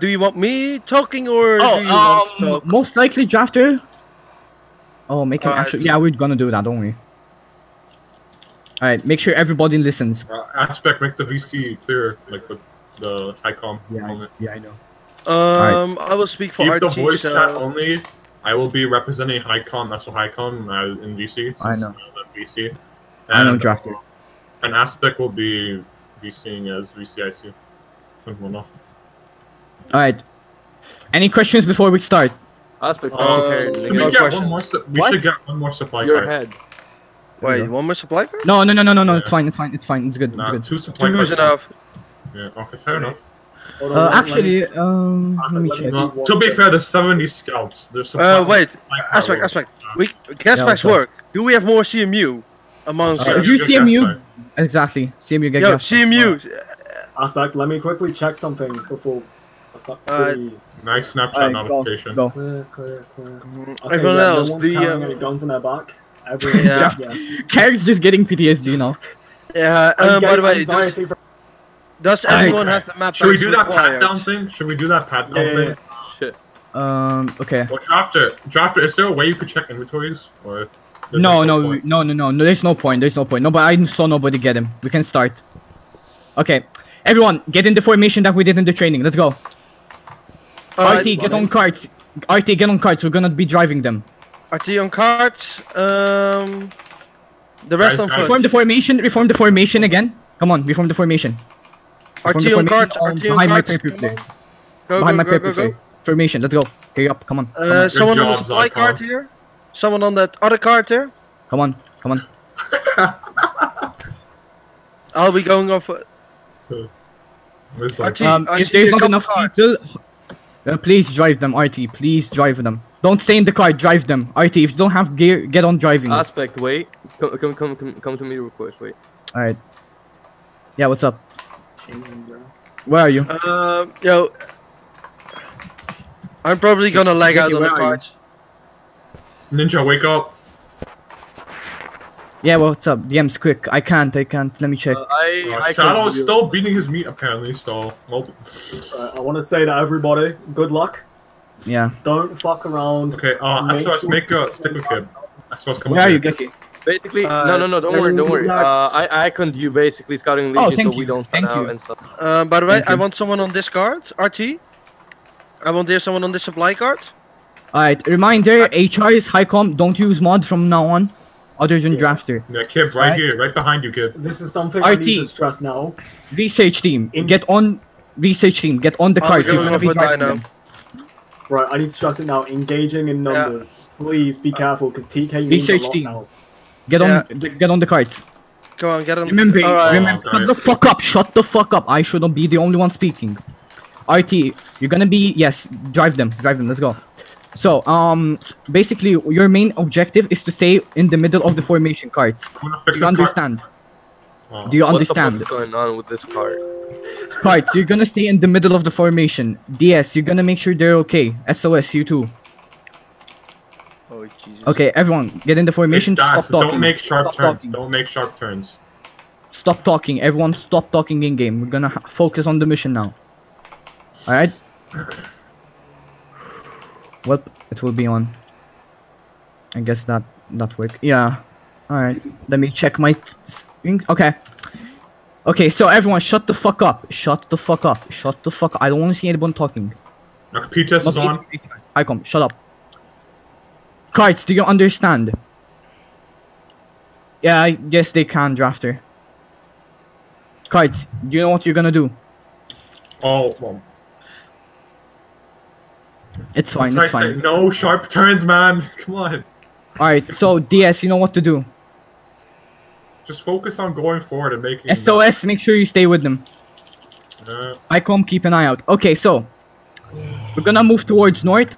do you want me talking or Oh, do you want to um, talk? most likely drafter. Oh, make him Alright. actually. Yeah, we're gonna do that, don't we? All right, make sure everybody listens. Uh, aspect, make the VC clear, like with the high com Yeah, I, moment. yeah, I know. Um, I will speak for Keep RT. the voice so- chat only. I will be representing Highcom, that's what Highcom uh, in VC. I know. uh, the VC. I know And, drafter. uh, And Aspect will be VCing as VCIC. Simple enough. All right. Any questions before we start? Aspect, Uh, okay, Can no we get question. one more? Su- we should get one more supply your card. head. Wait, one more supply card? No, no, no, no, no, no. Yeah. It's fine. It's fine. It's fine. It's good. It's good. two supply Two cards. enough. Yeah. Okay. Fair enough. Hold Uh, let- let me- actually, um, let me check. No, to be fair, there's 70 scouts. There's supply Uh, wait, aspect, aspect. We gas packs what's work. Do we have more CMU amongst Uh, if you Good see him, gas you pack. exactly. See him, get Yo. CMU. Aspect, let me quickly check something before. Before Uh, Nice Snapchat Alright, go, notification. Go. Clear, clear, clear. Okay, Mm, Everyone yeah, else, no one's the, uh, any guns in their back. Everyone, Yeah. yeah. Carrot's just getting PTSD now. Yeah. I'm Uh, by the way, does, anxiety from- does Alright. everyone have the map? Should we do that pat required? down thing? Should we do that pat down Yeah, yeah, thing? Shit. Um. Okay. Well, Drafter, Drafter, is there a way you could check inventories? Or there's No, no, no, no, no, no. There's no point. There's no point. No, but I saw nobody get him. We can start. Okay. Everyone, get in the formation that we did in the training. Let's go. Alright, RT, get on carts. RT, get on carts. We're gonna be driving them. RT on carts. Um, the rest Guys, on foot. Reform the formation. Reform the formation again. Come on, reform the formation. Reform RT the on formation cards. on- RT on behind my paper Come play. Go, Behind my go, go, paper go, go. Formation. Let's go. Hurry up. Come on. Come Uh, on. someone on the jobs, supply Icon. card here. Someone on that other card there. Come on. Come on. I'll be going on foot. It's like- RT, Um, I if there's not enough cards. people, uh, please drive them, RT. Please drive them. Don't stay in the car. Drive them, RT. If you don't have gear, get on driving. Aspect, wait. Come, come, come, come, come to me real quick. Wait. All right. Yeah. What's up? Where are you? Um, yo, I'm probably gonna lag out Ricky, on the where are you? cards. Ninja, wake up. Yeah. What's up? DMs quick. I can't. I can't. Let me check. Uh, I, Uh, I Shadow is still beating his meat, apparently. So, well, Right, I want to say to everybody, good luck. yeah. Don't fuck around. okay. Uh, Make SOS, sure- make a stick with kid. SOS, come Where are here. you, Gessie? Basically, Uh, no, no, no. Don't worry, don't worry. Uh, I, I can do basically scouting Oh, legion, thank so we don't stand thank out you. and stuff. Um, by the way, Thank I you. want someone on this card, RT. I want there someone on this supply card. All right. Reminder: HRs, Highcom. Don't use mod from now on, other than drafter. Yeah, kid, right Right. here, right behind you, kid. This is something I RT. need to stress now. Research team, In- get on. Research team, get on the oh, cards. go You're gonna with be what I driving know. them. Right, I need to stress it now. Engaging in Yeah. numbers. Please be careful because TK means Research a lot team. now. Get on. Yeah. Get on the cards. Go on, get on. Remember, Alright. remember, Okay. shut the fuck up, shut the fuck up. I shouldn't be the only one speaking. RT, you're gonna be, yes, drive them, drive them, let's go. So, um, basically, your main objective is to stay in the middle of the formation cards. Do you understand? Oh. Do you What the fuck understand? is going on with this card? Cards, you're gonna stay in the middle of the formation. DS, you're gonna make sure they're okay. SOS, you too. Oh Jesus. Okay, everyone, get in the formation. Hey, Stop talking. don't make sharp Stop turns. talking. Don't make sharp turns. Stop talking. Everyone, stop talking in game. We're gonna focus on the mission now. All right. Well, it will be on. I guess that that work. Yeah. All right. Let me check my. Screen. Okay. Okay. So everyone, shut the fuck up. Shut the fuck up. Shut the fuck. Up. I don't want to see anyone talking. P test is on. Icon, shut up. Cards, do you understand? Yeah, I guess they can, Drafter. Cards, do you know what you're gonna do? Oh, well. It's fine, it's say fine. no sharp turns, man. Come on. Alright, so DS, you know what to do. Just focus on going forward and making. SOS, make sure you stay with them. Uh, ICOM, keep an eye out. Okay, so we're gonna move towards north.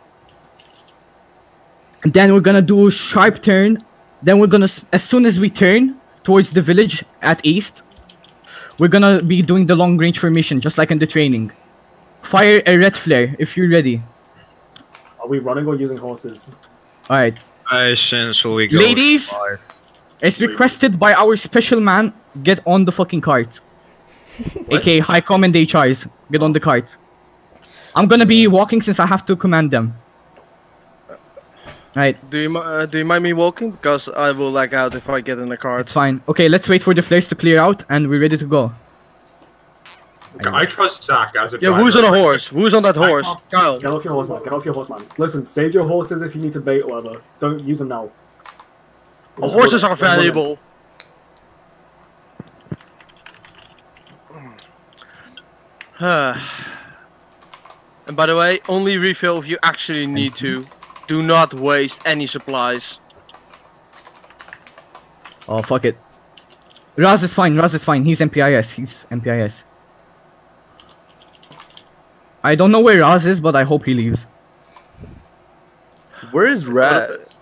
And then we're gonna do a sharp turn. Then we're gonna, as soon as we turn towards the village at east, we're gonna be doing the long range formation, just like in the training. Fire a red flare if you're ready. Are we running or using horses? Alright. I sense we go. Ladies! five. It's requested by our special man, get on the fucking cart. aka High Command HRs, get on the cart. I'm gonna be walking since I have to command them. Right, Do you uh, do you mind me walking? Because I will lag out if I get in the it's fine. Okay, let's wait for the flares to clear out and we're ready to go. Okay, I trust Zach as a Yeah, driver. who's on a horse? Who's on that horse? Kyle. Get off your horse, man. Get off your horse, man. Listen, save your horses if you need to bait or whatever. Don't use them now. Oh, horses are valuable. and by the way, only refill if you actually need to. Do not waste any supplies. Oh, fuck it. Raz is fine, Raz is fine. He's MPIS, he's MPIS. I don't know where Raz is, but I hope he leaves. Where is Raz?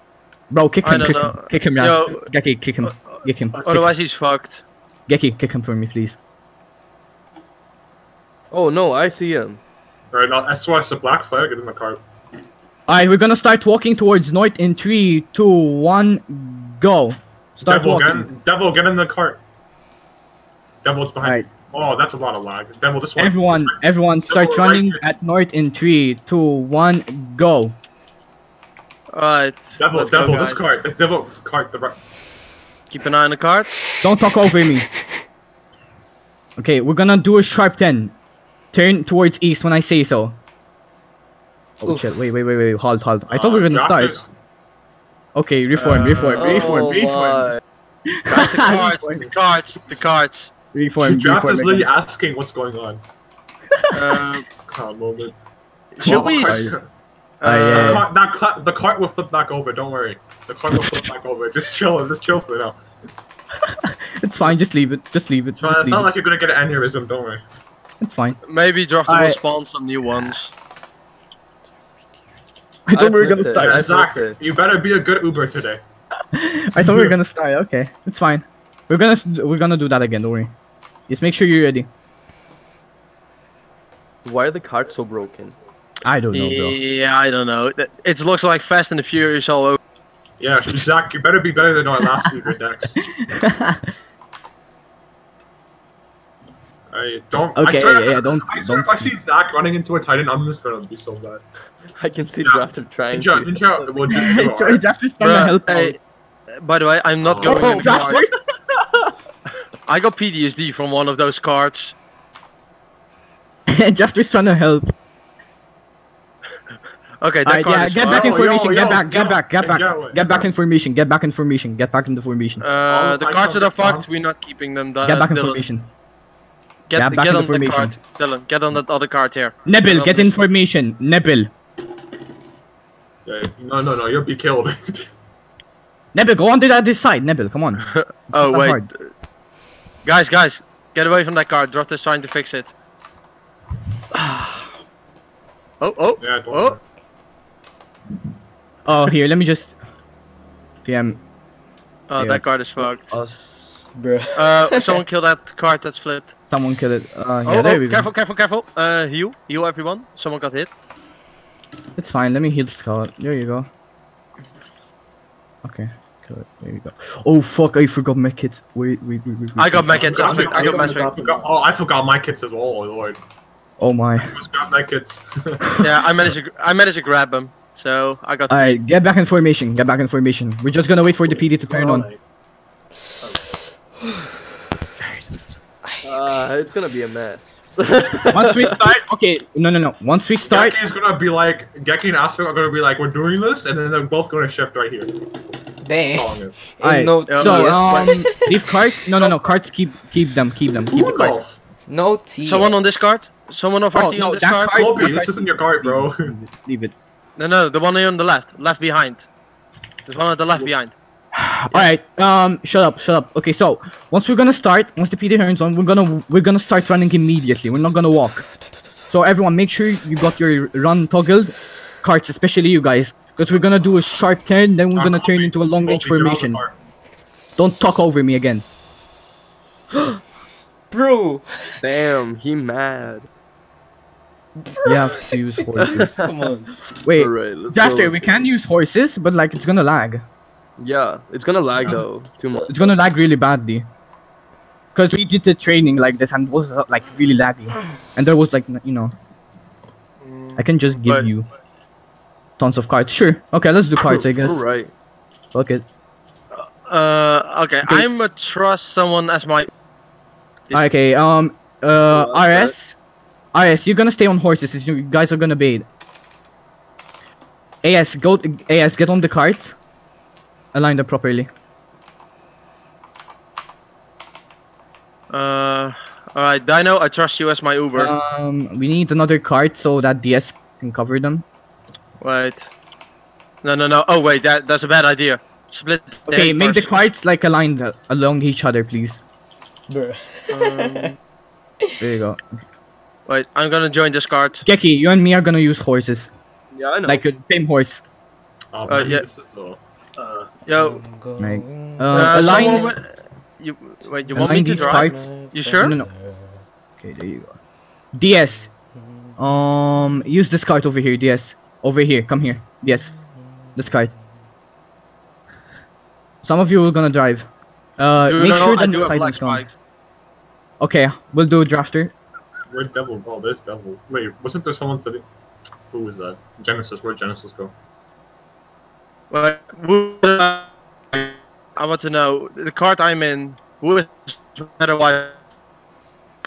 Bro, kick him, don't kick him, know. kick him, Raz. Yo. Geki, kick him, uh, kick him. Uh, otherwise, he's fucked. Geki, kick him for me, please. Oh no, I see him. Right now, SOS the black flag, get in the car. Alright, we're gonna start walking towards north in three, two, one, go. Start Devil, walking. get, Devil, get in the cart. Devil's behind. Alright, Oh, that's a lot of lag. Devil, this one. everyone, This everyone, start Devil, right running here. at north in three, two, one, go. Alright. Devil, let's go, this cart. The devil cart. The right. Keep an eye on the carts. Don't talk over me. Okay, we're gonna do a sharp 10. Turn towards east when I say so. Oh Oof. shit, wait, wait, wait, wait, halt, halt. I thought we were Uh, gonna start. drafters. Okay, reform, reform, Uh, reform, oh reform. my. Guys, the carts, the carts, the carts. Reform, Draft reform. is again. literally asking what's going on. Um, Clown moment. should we? Well, Aye. the Ah, yeah, Uh, yeah. cart, that cla- the cart will flip back over. Don't worry. The cart will flip back over. Just chill. Just chill for now. It's fine, just leave it, just leave it. No, Just it's leave not it. like you're gonna get an aneurysm. Don't worry. It's fine. Maybe Drafter will spawn some new ones. I thought I we were gonna flipped it. start. I Zach, you better be a good Uber today. I thought we were gonna start. Okay, it's fine. We're gonna we're gonna do that again. Don't worry. Just make sure you're ready. Why are the carts so broken? I don't know, bro. Yeah, I don't know. It- It looks like Fast and the Furious all over. Yeah, Zach, you better be better than our last Uber next. I don't. I Okay, swear, yeah, yeah, don't- I swear, don't- if I see Zach running into a Titan, I'm just gonna be so bad. I can see Yeah. Drafter trying Ninja, to. Ninja, would you do Sorry, alright? Draft is trying to Bruh, help hey, by the way, I'm not Oh. going Oh, in the Draft, cart. I got PTSD from one of those carts. Draft is trying to help. Okay, that Alright, cart yeah, is get fucked. back information, Yo, yo, get back, get get back, get back, get out, get back information, get back information, get back in formation, get back into formation. Uh, All the the carts that are Titan fucked, we're not keeping them. Get back in Dylan. formation. Get, Get back get into on the card, cart. Dylan, get on that other card here. Nebil, on get information. this- formation. Nebil. Yeah, no, no, no, you'll be killed. Nebil, go on to that this side. Nebil, come on. Oh, wait. hard. Guys, guys, get away from that cart. Drafter's trying to fix it. Oh, oh, yeah, don't oh. Oh, here, let me just. PM. Oh, Yeah. that cart is fucked. Us, bruh. Uh, someone kill that cart that's flipped. Someone kill it. Uh, Oh, there oh, we go. careful, careful, careful. Uh, heal, heal everyone. Someone got hit. It's fine. Let me heal Scout. There you go. Okay. Kill it. There you go. Oh fuck! I forgot my kits. Wait, wait, wait, wait. wait. I got my kits. I I got, I got my strength. Forgot- oh, I forgot my kits as well. Oh lord, Oh my. I forgot my kits. Yeah, I managed to, I managed to grab them. So I got. Alright, get back in formation. Get back in formation. We're just gonna wait for the PD to turn on. Uh, it's gonna be a mess. Once we start, okay. No, no, no. Once we start, Geki is gonna be like, Geki and Aspect are gonna be like, we're doing this, and then they're both gonna shift right here. Damn. Calling it. Alright, no so um, leave carts. No, no, no. Cards. Keep, keep them. Keep them. Keep the carts. No T. Someone on this card. Someone of Oh, RT no, on this that cart. cart- Colby, this isn't your card, bro. Leave it. No, no, the one here on the left, left behind. There's one on the left behind. Alright. Um, shut up. Shut up. Okay, so once we're gonna start, once the PD turns on, we're gonna we're gonna start running immediately. We're not gonna walk. So everyone, make sure you got your run toggled. Carts, especially you guys, because we're gonna do a sharp turn. Then we're Ah, gonna turn into a long range Colby, get on the formation. Don't talk over me again. Bro. Damn, he mad. You have to use horses. Come on. Wait, Alright, let's after we can use horses, but like it's gonna lag. Yeah, it's gonna lag though. Too much. It's gonna lag really badly. Cause we did the training like this and it was like really laggy, and there was like you know. I can just give But- you tons of cards. Sure. Okay, let's do cards. I guess. Alright. Fuck it. Uh, okay. Okay, I'm a trust someone as my. Okay. Um. Uh. RS. RS. You're gonna stay on horses. You guys are gonna bait. AS. Go. AS. Get on the cards. Align them properly. Uh, all right, Dino. I trust you as my Uber. Um. We need another card so that DS can cover them. Wait. No, no, no. Oh, wait. That that's a bad idea. Split. Okay. eight Make the cards like aligned along each other, please. Bruh. Um, There you go. wait. I'm gonna join this card. Geki, you and me are gonna use horses. Yeah, I know. Like a same horse. Oh, Uh, yeah. this is the- Uh, Yo. Right. Going Uh, Uh, align. someone You wait. You want me to these drive? cards. You sure? No, no. Okay, there you go. DS. Um, use this card over here. DS. Over here. Come here. Yes. This card. Some of you are gonna drive. Uh, Do you make know sure I that do the have side black is gone. spikes. Okay, we'll do a drafter. Where'd Devil go? There's Devil. Wait, wasn't there someone sitting? Who was that? Genesis. Where'd Genesis go? Wait, who- I want to know the card I'm in. Who is better? Why?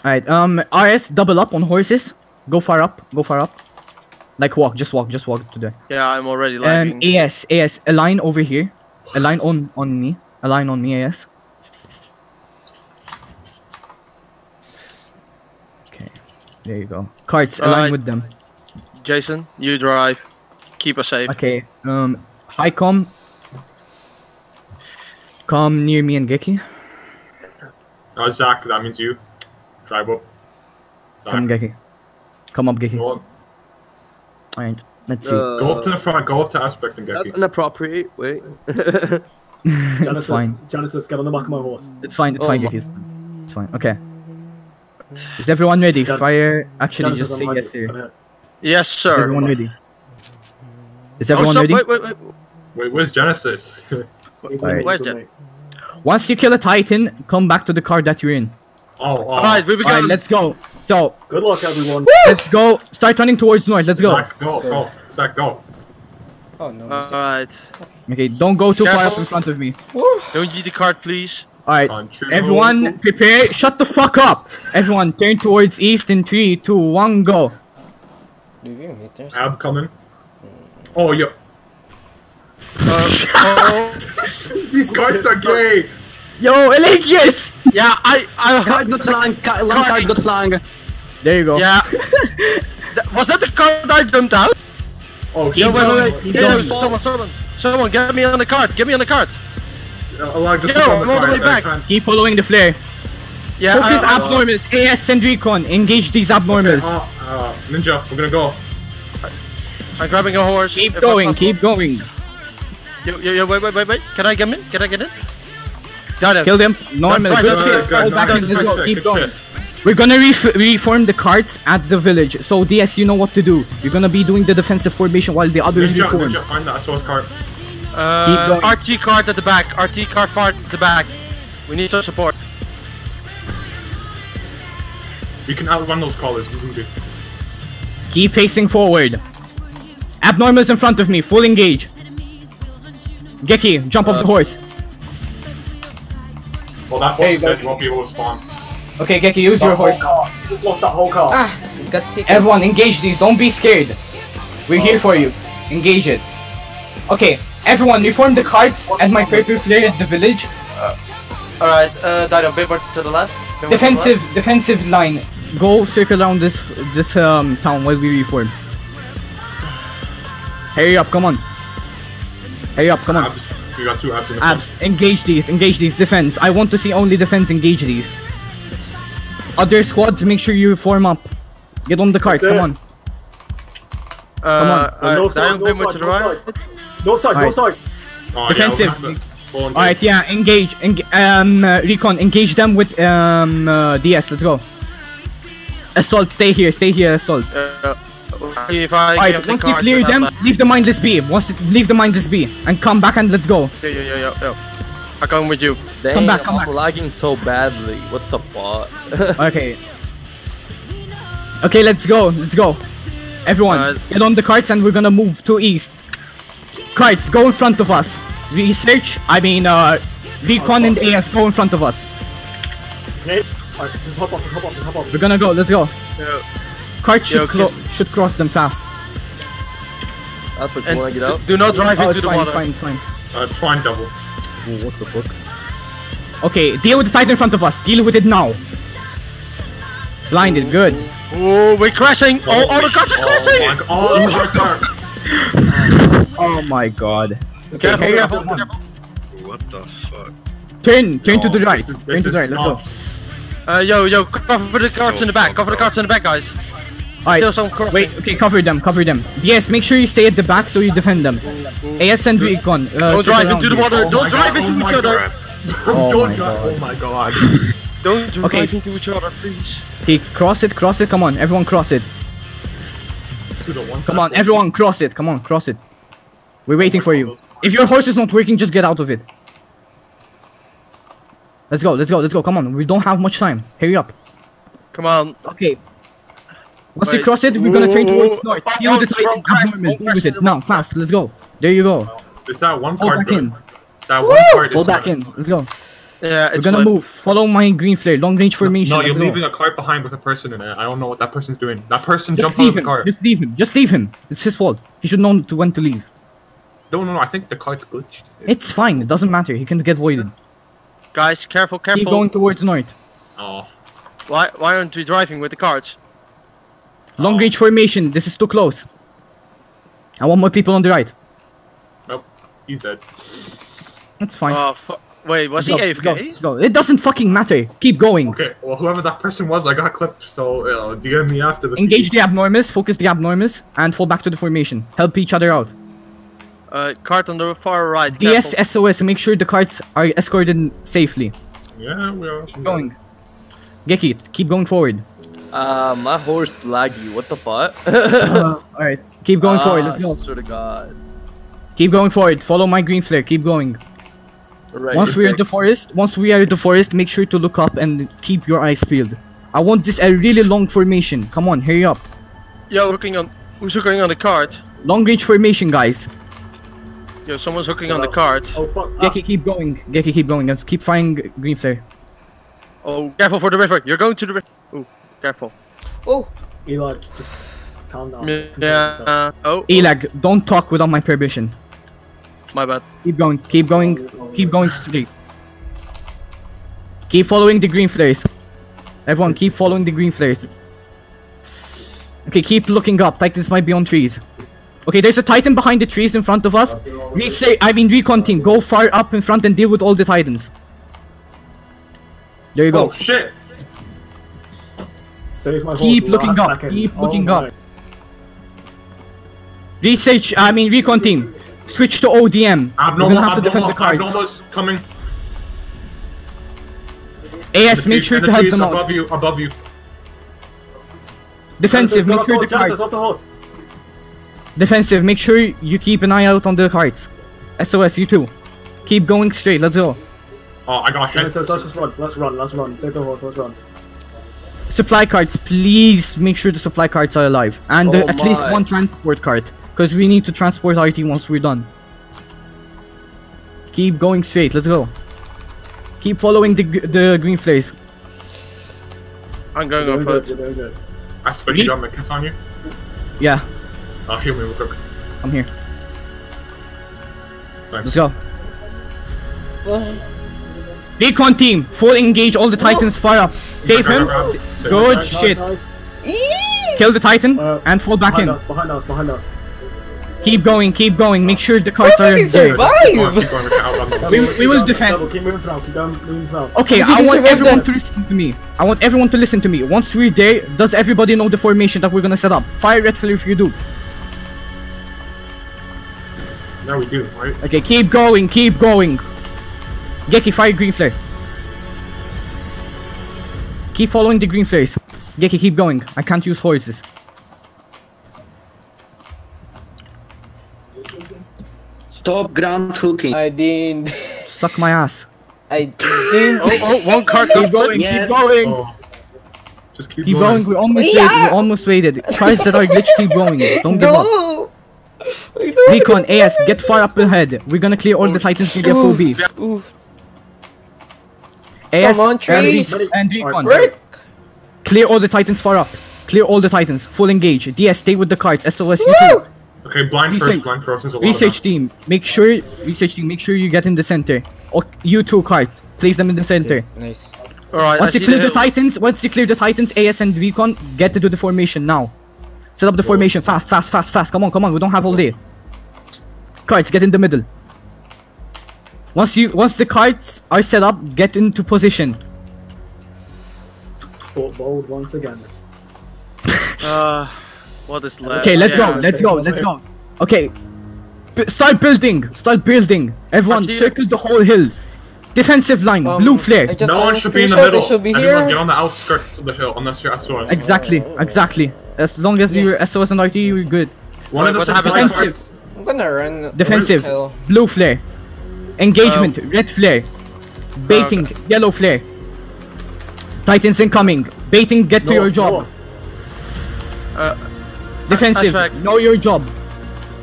Alright, um, RS, double up on horses. Go far up. Go far up. Like walk. Just walk. Just walk to there. Yeah, I'm already Um, AS, AS, a line over here. A line on on me. A line on me, AS. Okay, there you go. Cards, align Alright. with them. Jason, you drive. Keep us safe. Okay, um, hi, come. Come near me and Geki. Uh, Zach, that means you. Drive up. Zach, Come, Geki. Come up, Geki. Go, on. Alright, let's see. go up to Uh, the front. Go up to Aspect and That's Geki. inappropriate. Wait. it's Genesis, fine. Genesis, get on the back of my horse. It's fine. It's Oh, fine, my- Geki. It's fine. It's fine. Okay. Is everyone ready? Gen- Fire. Actually, Genesis, just I'm say yes here. I'm here. Yes, Is sir. everyone ready? Is Oh, everyone stop, ready? Wait, wait, wait. Wait, where's Genesis? He's Alright. with me, Where's he's with Jen- me. Once you kill a titan, come back to the card that you're in. Oh, oh. All right, we Alright, begin. let's go. So, Good luck, everyone. let's go. Start turning towards north. Let's go. Zach, go, go. Zach, go. Oh no. All right. Okay, don't go too far up in front of me. Don't eat the card, please. Alright, Control. everyone prepare. Shut the fuck up. Everyone turn towards east in three, two, one, go. Do you even meet there? Ab coming. Oh, yo. Uh, oh, These cards are gay. Yo, Eligius! yeah, I, I, Card got flying, ca- one card got flying. There you go. yeah. Th- Was that the card I dumped out? Oh, Keep shit. wait, wait, wait. Yeah, someone, someone, someone, get me on the card. Get me on the card. A lot just Yo, on I'm all the way back. can't- Keep following the flare. Yeah, Focus I- I- abnormals. AS and recon. Engage these abnormals. Uh, uh, Ninja, we're gonna go. I'm grabbing a horse. keep going. Keep going. Yo, yo, yo, wait, wait, wait, wait. Can I get in? Can I get in? Got it. Kill them. Normal. That's Good fine, shit. that's good, Hold good, back in. Let's good go. shit, Keep going. We're gonna ref- reform the cards at the village. So DS, you know what to do. You're gonna be doing the defensive formation while the others Ninja, reform. Ninja, find that SOS card. Uh, going. RT cart at the back. RT cart far at the back. We need some support. We can outrun those callers. We can do. Keep facing forward. Abnormals in front of me. Full engage. Geki, jump off the horse. Well, that Hey, horse is dead. You won't be able to spawn. Okay, Geki, use That your whole horse. car. Just lost that whole car. Ah, got taken. Everyone, engage these. Don't be scared. We're here for you. Engage it. Okay, everyone, reform the cards and my purple flare at the village. Alright, uh, Dino, Bimber to the left. Bimber to the Defensive, defensive line. Go circle around this this um town while we reform. Hurry up, come on. Hurry up, come on. Abs. We got two abs in the front. Engage these, engage these, defense. I want to see only defense engage these. Other squads, make sure you form up. Get on the cards, That's come on. Uh, alright, no side, Dino, no side, to the no right. side. No side, no Alright. side. Oh, Defensive. Yeah, we're gonna have to full engage. Alright, yeah, engage. Eng- um, uh, recon, engage them with um, uh, DS, let's go. Assault, stay here, stay here, assault. Uh, if I Alright, once you clear at them, that leave the mindless be. Once leave the mindless be, and come back and let's go. back- Yo, yo, yo, yo, yo. I'm coming with you. Damn, back, come I'm back. lagging so badly. What the fuck? Okay. Okay, let's go, let's go. Everyone, Uh, get on the carts and we're gonna move to east. Carts, go in front of us. Research, I mean, uh, Recon and AS, go in front of us. Okay. Alright, just hop up, just hop up, just hop up. We're gonna go, let's go. Yo, Carts should, Yo, cro- should cross them fast. That's what and you want to get out. do not drive Oh, into the fine, water. it's fine, fine. Uh, it's fine, double. Oh, what the fuck? Okay, deal with the Titan in front of us. Deal with it now. Blinded, good. Oh, we're crashing! Oh, all the cars are Oh crashing! my god, all the cards. Oh my god. Careful, careful, careful. What the fuck? Turn, turn to Oh, the right. This is, Turn to the right, is let's go. Uh, yo, yo, cover the carts in the back. Cover the carts in the back, guys. Alright, Still some crossing. wait, okay, cover them, cover them. Yes, make sure you stay at the back so you defend them. AS and Recon. Uh, Don't drive into the water. Oh Don't drive God, into oh each other. Oh Don't my drive- God. Oh my god. Don't drive Okay. into each other, please. Okay, cross it, cross it, come on, everyone cross it. To the one Come on, everyone cross it, come on, cross it. We're waiting for you. If your horse is not working, just get out of it. Let's go, let's go, let's go, come on, we don't have much time. Hurry up. Come on. Okay. Once you cross it, we're gonna turn towards Ooh. north. Oh, the Titan, crash, abnormal, deal with it. the Now, fast, let's go. There you go. Is that one Fall card back good? in. That one card is Fall back in, let's go. Yeah, We're it's gonna fine. move. Follow my green flare, long range formation. No, you're let's go. leaving a cart behind with a person in it. I don't know what that person's doing. That person Just jumped out of the him. car. Just leave him. Just leave him. It's his fault. He should know to when to leave. No, no, no. I think the cart's glitched. It's fine. It doesn't matter. He can get voided. Guys, careful, Keep careful. going towards north. Oh. Why, why aren't we driving with the carts? Long range formation. This is too close. I want more people on the right. Nope. He's dead. That's fine. Oh, fu- wait, was Let's he go, let's go, let's go. It doesn't fucking matter. Keep going. Okay, well, whoever that person was, I got clipped, so uh, DM me after the. Engage the abnormals. Focus the abnormals, and fall back to the formation. Help each other out. Uh, cart on the far right. DS careful. SOS. Make sure the carts are escorted safely. Yeah, we are. Keep going. Geki, keep going forward. Uh, my horse laggy. What the fuck? Uh, Alright, keep going forward. Let's Ah, go. Swear to God. Keep going forward. Follow my green flare. Keep going. Right. Once we are in the forest, once we are in the forest, make sure to look up and keep your eyes peeled. I want this a really long formation. Come on, hurry up. Yo, hooking on. Who's hooking on the cart? Long range formation, guys. Yo, someone's hooking on the cart. Oh fuck. Ah, Geki, keep going. Geki, keep going. Let's keep firing green flare. Oh, careful for the river. You're going to the river. Careful. Oh, Eli, just calm down. Yeah. Uh, oh, Elag, don't talk without my permission. my bad. Keep going. Keep going. Keep going straight. Keep following the green flares. Everyone, keep following the green flares. Okay, keep looking up. Titans might be on trees. Okay, there's a titan behind the trees in front of us. We say, I mean, recon team, go far up in front and deal with all the titans. There you go. Oh shit! Save my. Keep looking last up, second. keep Oh looking my. up. Research, I mean, recon team, switch to ODM. We're Abnormal, gonna have to defend abnormal, the cards. abnormal's coming. AS, The make tree- sure the to help trees them out. above you, above you. Defensive, make sure the cards. the. Defensive, make sure you keep an eye out on the cards. SOS, you too. Keep going straight, let's go. Oh, I got hit. Genesis, let's just run. Let's run. Let's run. Save the horse. Let's run. Supply cards, please make sure the supply cards are alive. And uh, Oh at least one transport card. Because we need to transport RT once we're done. Keep going straight, let's go. Keep following the, the green flares. I'm going You're on doing good. foot. You're doing. I expect you got my kits on you. Yeah, I'll heal me real quick. I'm here. Thanks. Let's go. Recon team, full engage all the titans fire up. Save him. Good shit. Kill the titan Uh, and fall back Behind in. us. Behind us. Behind us. Keep going, keep going. Make sure the cards are did he there. Keep going, keep going, survive? we can outrun them. We- Keep will going, defend. double, Keep moving through. Keep going. Moving through. Okay, I want everyone to listen to me. I want everyone to listen to me. Once we're there, does everybody know the formation that we're gonna set up? Fire red flare if you do. Now we do, right? Okay, keep going, keep going. Geki, fire green flare. Keep following the green flares. Geki, keep going. I can't use horses. Stop ground hooking. I didn't. Suck my ass. I didn't. Oh, oh, one cart Keep going, Yes. keep going. Oh, Just keep, Keep going. going. We're almost Yeah. waited. We're almost waited. Cards that are literally growing. Don't give up. No! We don't Recon, AS, get far up ahead. We're gonna clear all the titans near the FOB. Oof. AS Come on, and, trees. And Recon. Clear all the titans far up. Clear all the titans. Full engage. DS, stay with the cards. SOS, you too. Okay, blind Research- first, blind first. There's a lot of Research team, make sure. Research team, make sure you get in the center. Or you two cards. Place them in the center. Nice. Alright, I Once you clear the the titans, once you clear the titans, AS and Recon, get to do the formation now. Set up the formation fast, fast, fast, fast. Come on, come on. We don't have all day. Cards, get in the middle. Once you, once the cards are set up, get into position. Thought bold once again. Uh, what is left? Okay, let's Yeah. go. Let's go. Let's go. Okay, B- start building. Start building. Everyone, Attila- circle the whole hill. Defensive line, Um, blue flare. Just No saw one a should be in the screenshot, middle. Should be Everyone here. get on the outskirts of the hill unless you're SOS. Exactly, exactly. As long as you're Yes. SOS and RT, you're good. One of the What supply happened? I'm gonna run. Defensive. Blue flare. Engagement, red flare. Baiting, yellow flare. Titans incoming. Baiting, get to your job. north. Uh, Defensive, Aspect. know your job.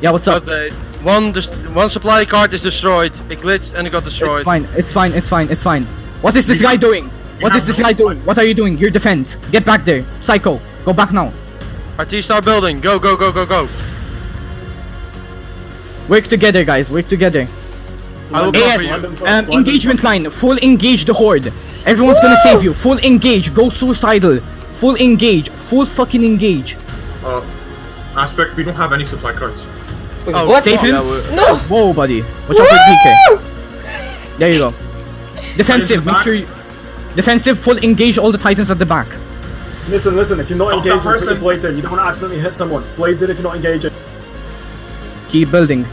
Yeah, what's up? Okay, one one supply card is destroyed. It glitched and it got destroyed. It's fine, it's fine, it's fine, it's fine. What is this guy doing? What is this no guy doing? What are you doing? Your defense. Get back there. Psycho, go back now. RT start building. Go, go, go, go, go. Work together, guys, work together. I will AS, cover you. Um, engagement line, full engage the horde. Everyone's gonna save you. Full engage, go suicidal. Full engage, full fucking engage. Uh, aspect, we don't have any supply cards. Wait, Oh, what? save him. that No! Whoa, buddy. Watch out for DK. There you go. Defensive, make sure you... Defensive, full engage all the titans at the back. Listen, listen, if you're not Oh, that engaging, put your person- blades in. You don't want to accidentally hit someone. Blades in if you're not engaging. Keep building.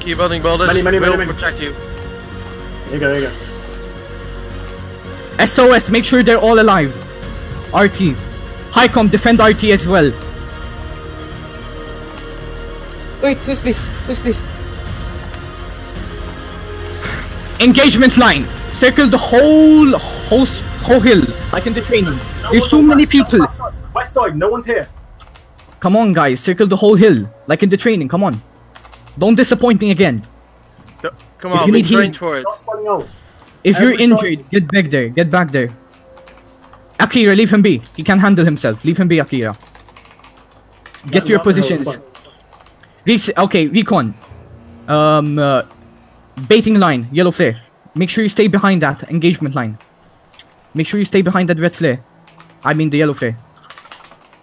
Keep building builders. Many, many, we'll many, many. protect you. There you go, there you go. SOS, make sure they're all alive. RT. Highcom, defend RT as well. Wait, who's this? Who's this? Engagement line. Circle the whole, whole, s- whole hill, like in the training. There's too many people. West side, west side, no one's here. Come on, guys, circle the whole hill, like in the training. Come on. Don't disappoint me again. Go- Come If on, you we need healing- trained for it. Stop spawning. If you're Every side- injured, get back there. Get back there. Akira, leave him be. He can handle himself. Leave him be, Akira. Get to your Not- no, it's positions. Rec- okay, recon. Um, uh, baiting line, yellow flare. Make sure you stay behind that engagement line. Make sure you stay behind that red flare. I mean the yellow flare.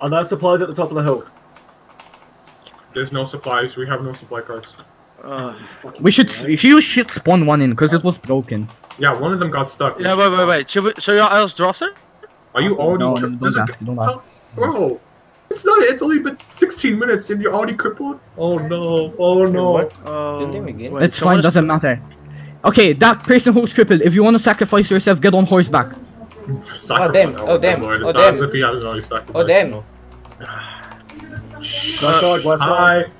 Are there supplies at the top of the hill? There's no supplies. We have no supply cards. Uh, We should, you should spawn one in because it was broken. Yeah, one of them got stuck. yeah, wait, wait, wait. Should we? Should y'all else drop it? Are you already? No, no, don't a- ask, don't ask. Bro, it's not. It's only been 16 minutes and you're already crippled. Oh no! Oh no! Oh, Building It's fine, doesn't matter. Okay, that person who's crippled, if you want to sacrifice yourself, get on horseback. Sacrifice. Oh damn, oh, damn, oh, it's not damn. if he has already sacrificed. Oh, damn. No. West side, west side. Hi.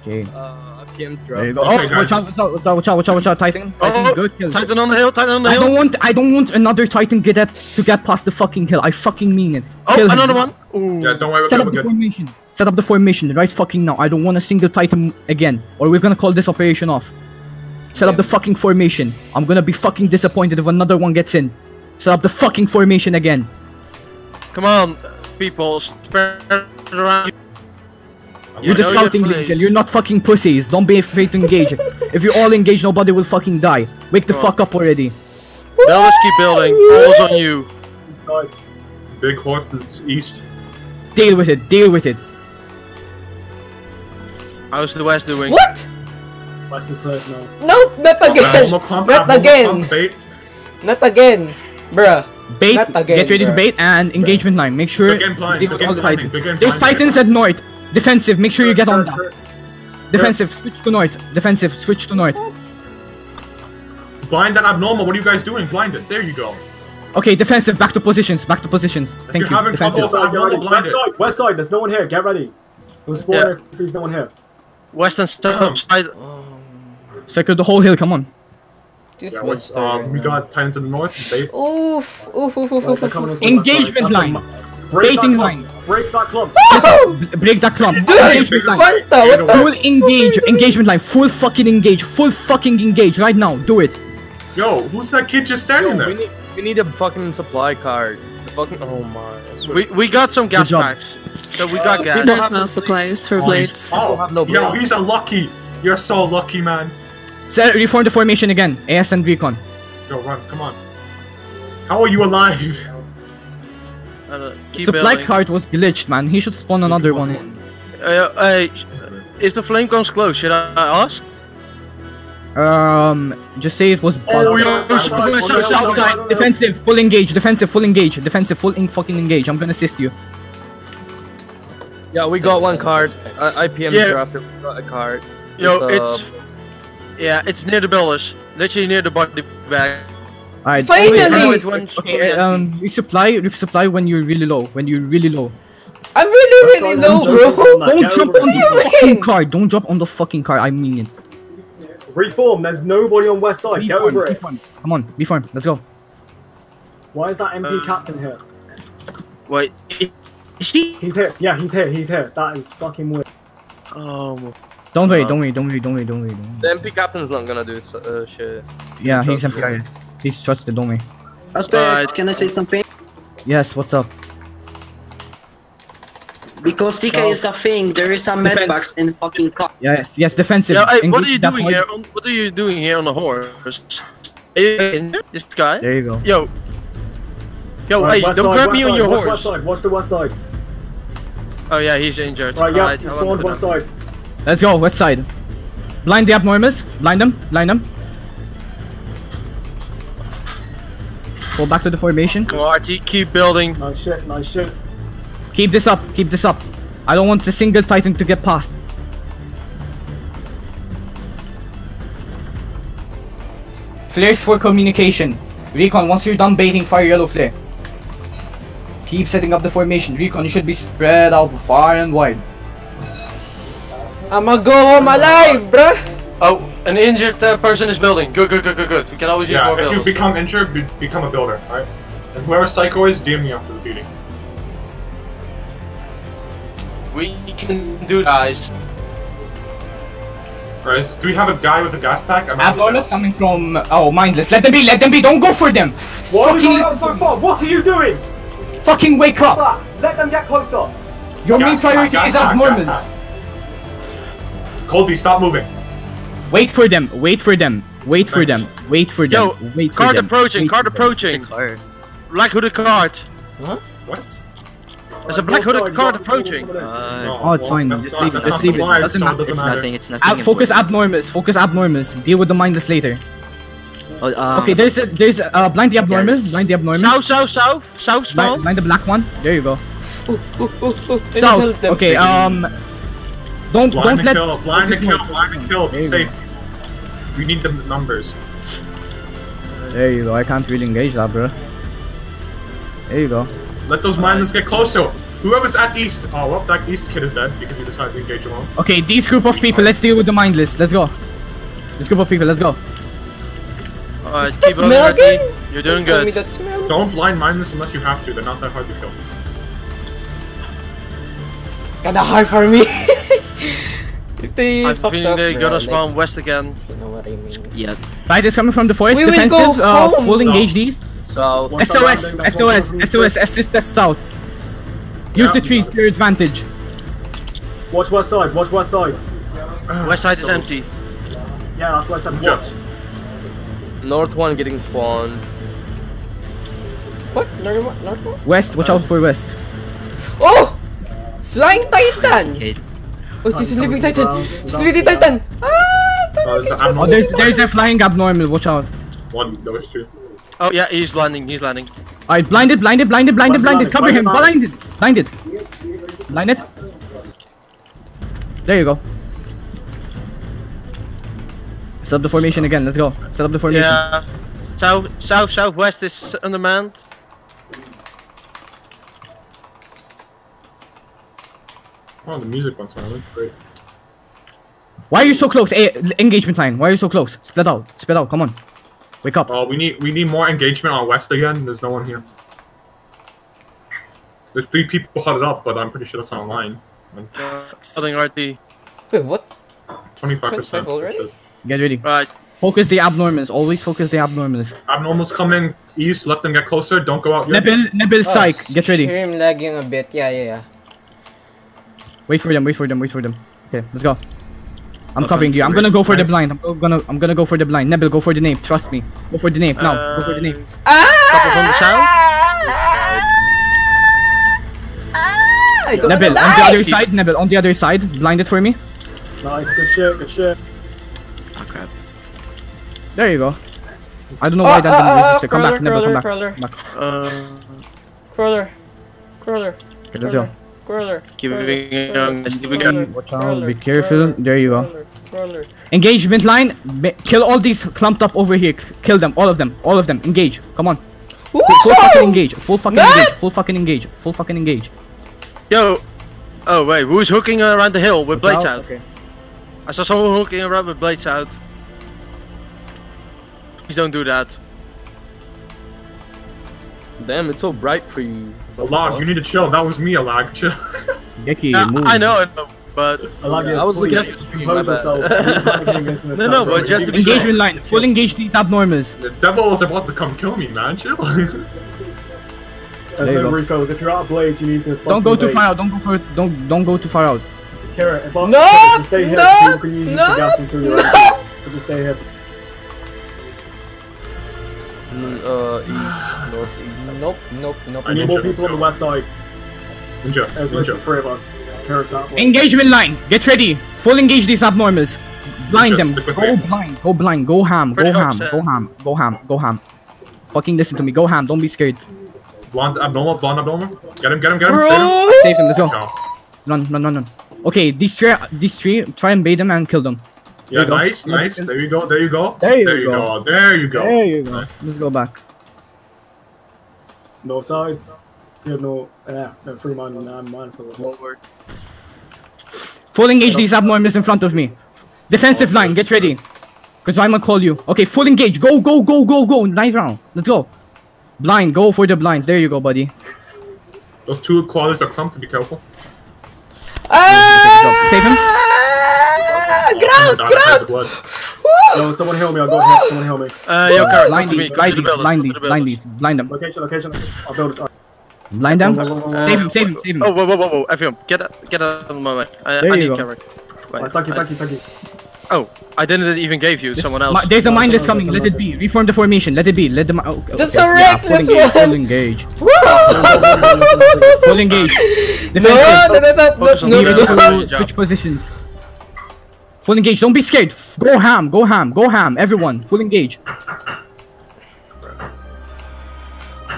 Okay. Uh, FPM There drop. go. Okay, oh, watch guys. out, watch out, watch out, watch out, watch out, watch out, Titan. Titan, Oh, good kill. Titan on the hill, Titan on the I hill. don't want, I don't want another Titan get at, to get past the fucking hill. I fucking mean it. oh, Kill him. another one. Ooh. Yeah, don't worry Set about up it. the We're good. formation. Set up the formation right fucking now. I don't want a single Titan again, or we're gonna call this operation off. Set up the fucking formation. I'm gonna be fucking disappointed if another one gets in. Set up the fucking formation again. Come on, people, spread around. You're the know your scouting place. legion. You're not fucking pussies. Don't be afraid to engage. if you all engage, nobody will fucking die. Wake the Come fuck up already. Let us keep building. All's on you. Big horse is east. Deal with it. Deal with it. How's the West doing? What? West is cleared now. No, not again! Abnormal clump, Not again! Not again! Bruh. Bait. Again, get ready to bait and engagement line. Make sure Begin blind, deal with begin all the blinding, titans. There's titans at north. Defensive. Make sure you get on that. Third, Defensive. Switch to north. Defensive. Switch to north. Blind that abnormal. What are you guys doing? Blind it. There you go. Okay. Defensive. Back to positions. Back to positions. Thank you're you. having Defensive. trouble- West side. Abnormal blinded. West side, west side, there's no one here. Get ready. We'll spawn Yeah. if there's no one here. Western stuff side. Circle the whole hill. Come on. Just Yeah, one um, we got Titans in the north. They, Oof, oof, oof, oof, oof, they're oof. coming into the Engagement west line. That's Break that clump. line. Break that clump. Break that clump. Dude, Engagement line. Fanta, what the Full engage, engagement line, full fucking engage, full fucking engage right now. Do it. yo, who's that kid just standing Yo, there? we need we need a fucking supply card. The fucking oh my. We we got some gas packs. So we got gas. There's no supplies for blades. Oh, have no yo, he's a lucky. You're so lucky, man. Set, reform the formation again. AS and recon. Yo, run, come on. How are you alive? Uh, keep Supply building. card was glitched, man. He should spawn another one. Uh, hey, if the flame comes close, should I ask? Um, just say it was Oh, bugged. yeah. Outside. Defensive, full engage, defensive, full engage, defensive, full in fucking engage. I'm gonna assist you. Yeah, we got one card. I, I PM'd Yeah. you after we got a card. Yo, With, uh, it's yeah, it's near the builders, literally near the body bag. Alright. Finally! Oh, it Okay, fully empty. um, resupply, resupply when you're really low. When you're really low. I'm really, really low, don't jump bro. Don't jump on the fucking car. Don't jump on the fucking car. I mean it. Reform. There's nobody on west side. Get Reform, over it. reform. Come on, reform. Let's go. Why is that MP Uh, captain here? Wait, is he? He's here. Yeah, he's here. He's here. That is fucking weird. Oh, Don't worry, Uh, don't wait, don't wait, don't wait, don't wait, Don't The. MP captain's not gonna do so- uh, shit. Yeah, he's Trust MPRS. He's trusted, don't worry. Aspect, Alright. can I say something? Yes, what's up? Because TK So- is a thing, there is some Defense. medbox in fucking car. Yes, yes, defensive. yeah. Hey, what are you doing here? On, what are you doing here on the horse? Are you in? This guy? There you go. Yo, yo, Right, hey, don't side, grab west me on side, your watch horse. West side. Watch the west side. Oh yeah, he's injured. Right, yeah, Alright, he I spawned went to west side. Let's go, west side. Blind the abnormals. Blind them, blind them. Go back to the formation. Come on, RT, keep building. Nice shit. Nice shit. Keep this up, keep this up. I don't want a single titan to get past. Flares for communication. Recon, once you're done baiting, fire yellow flare. Keep setting up the formation. Recon, you should be spread out far and wide. I'ma go home alive, bruh. Oh, an injured uh, person is building. Good, good, good, good, good. We can always use Yeah, more if you become injured, be become a builder, alright? And whoever Psycho is, DM me after the beating. We can do guys. Guys, do we have a guy with a gas pack? I'm out of coming from. Oh, mindless. Let them be, let them be. Don't go for them. Why are you Fucking, going out so far? What are you doing? fucking wake up. Let them get closer. Your main Gas pack, priority gas is pack, gas abnormals. pack. Colby, stop moving. Wait for them. Wait for them. Wait for them. Wait for them. Yo, Wait for Card them. approaching, Wait card for them. approaching. Card. Black hooded card. What? There's a Right, black north hooded side, card north side, approaching. coming in. Uh, No, Oh, it's well, fine. That's Just not, leave it, that's just not leave it. supplies, Doesn't so matter. it doesn't it's matter. nothing. It's nothing. Ab- focus important. abnormals. Focus abnormals. Deal with the mindless later. Oh, um, Okay, there's a, there's a, uh, blind the abnormals. Blind the abnormals. South, south, south, south Blind, spawn. blind the black one. There you go. Ooh, ooh, ooh, ooh. I need South. help them. Okay. Um. Don't Blind don't and let. kill, blind and focus kill, more. blind and kill, There be safe. We need the numbers. There you go. I can't really engage that, bro. There you go. Let those mindless get closer. Whoever's at east. Oh, well, that east kid is dead because you decided to engage alone. Okay, these group of people. Let's deal with the mindless. Let's go. This group of people. Let's go. Alright, keep building, milking. You're doing Tell me good. that smell. Don't blind mindless unless you have to. They're not that hard to kill. It's Kinda hard for me. if they I'm fucked feeling up, they're bro, gonna like, spawn west again. You know what I mean? yeah. Right, is coming from the forest. We will Defensive. go uh, home. full South. engage these. South. One SOS, landing, that's one SOS, SOS, assist that south. Use Yeah. the trees to your advantage. Watch west side. Watch west side. West side is empty. Yeah, that's west side. Jump. Watch. North one getting spawned. What? North one? North one? West, watch out for west. Oh! Flying Titan! Okay. Oh, it's a sleeping Titan Titan! coming from Sleeping. Titan! Ah! Oh, there's Oh, there's there's a flying abnormal. Watch out. One, those two. Oh yeah, he's landing, he's landing. Alright, blinded, blinded, blinded, blinded, One's blinded. landing, Cover him. blinded, Blinded, blinded, blinded. There you go. Set up the formation again. Let's go. Set up the formation. Yeah. South, south, southwest is undermanned. Oh, the music went silent. Great. Why are you so close? Eh, engagement line. Why are you so close? Split out. Split out. Come on. Wake up. Oh, we need we need more engagement on west again. There's no one here. There's three people huddled up, but I'm pretty sure that's online. Uh, Southern RT. Wait, what? Twenty-five percent. 25 already? Get ready. Right. Focus the abnormals. Always focus the abnormals. Abnormals coming east. Let them get closer. Don't go out yet. Nebil, Nebil, Oh, Psych. Get ready. Stream lagging a bit. Yeah, yeah, yeah. Wait for them. Wait for them. Wait for them. Okay, let's go. I'm Oh, covering you. I'm gonna go for the blind. I'm gonna I'm gonna go for the blind. Nebil, go for the name. Trust me. Go for the name now. go for the name. Couple from the south. I don't Nebil, wanna on the other side. Nebil, on the other side. Blind it for me. Nice, good shit, good shit. Oh crap. There you go. I don't know Oh, why that didn't uh, oh, register. Uh, come back, crawler, Nebil. Come back. crawler, Come back. Uh, Crawler. Crawler. Okay, let's go. Crawler. keep crawler, it crawler, going. Keep it going. Watch out. Be careful. crawler, There you go. crawler, crawler. Engagement line. Kill all these clumped up over here. Kill them. All of them. All of them. Engage. Come on. Full, full fucking engage. Full fucking Man! engage. Full fucking engage. Full fucking engage. Yo. Oh wait, who's hooking around the hill with blades out? Okay. I saw someone hooking around with blades out. Please don't do that. Damn, it's so bright for you. Alag, you need to chill. That was me, Alag. Chill. Geki, Yeah, move. I know, I know, but I like Yeah, this. I was looking please, at the compose my yourself. bad. No, no, but just to be Engagement line. Full engage these abnormals. the devil is about to come kill me, man. Chill. There's There you no go. refills. If you're out of blades, you need to. Don't go too far out. Don't go for. Don't don't go too far out. Kira, if I No, if you stay here, no, people can use you no, for gas until you're empty. So just stay here. Mm, uh, east, northeast. Nope, nope, nope. I need need more people on the west side. Ninja, There's literally ninja. three of us. It's Kira's out. Engagement line. Get ready. Full engage these abnormals. Blind them. Go me. blind. Go blind. Go ham. Go Pretty ham. Go ham. Go ham. Go ham. Fucking listen to me. Go ham. Don't be scared. Blonde abnormal, blonde abnormal. Get him, get him, get him. Bro! Save him. Save them. Let's go. No. Run. Run. Run. Run. Okay. These three. These three. Try and bait them and kill them. Yeah, nice, nice. There you go, there you go. There you there you go. go. There you go. There you go. Let's go back. No side. You have no. Yeah, no, three man and nine man. So forward. Full engage these abnormals in front of me. Defensive line. Get ready. Cause I'm gonna call you. Okay. Full engage. Go. Go. Go. Go. Go. Ninth round. Let's go. Blind. Go for the blinds. There you go, buddy. Those two qualities are clumped, to be careful. Ah! Save him. Someone died outside the blood. No, someone heal me. I got hit. Someone heal me. uh, yo, Carrot, come Blind to me. these. Come to Blind the these. Blind come the Blind buildings. these. Blind them. Location, location. I'll build this. Blind them. Save him. Save him. Save him. Oh, whoa, whoa, whoa, whoa, everyone, get out, get out of my way. I, There I you need go. Carrot. Wait, Right, thank you, thank you, thank you. Oh, I didn't even give you This- someone else. mi- there's a mindless no, no, coming. Let it be. Reform the formation. Let it be. Let them. Oh, Just okay. a Yeah, wreck, full this engage. Full one. engage. Woo! Full engage. No, Defensive. no, no, no, Focus on no, the Leave no, it building. no. to Good job. switch positions. Full engage. Don't be scared. Go ham. Go ham. Go ham. Everyone. Full engage.